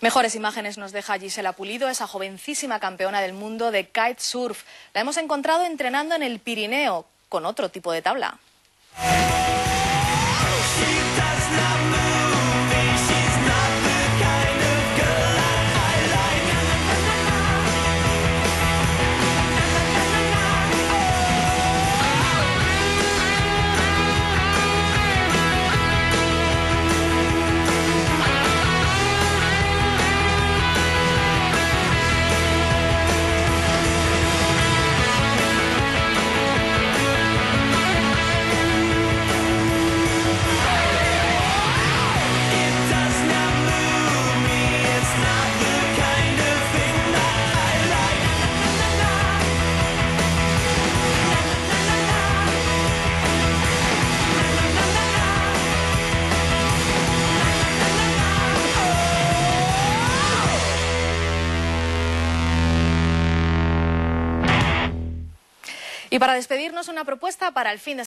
Mejores imágenes nos deja Gisela Pulido, esa jovencísima campeona del mundo de kitesurf. La hemos encontrado entrenando en el Pirineo con otro tipo de tabla. Y para despedirnos, una propuesta para el fin de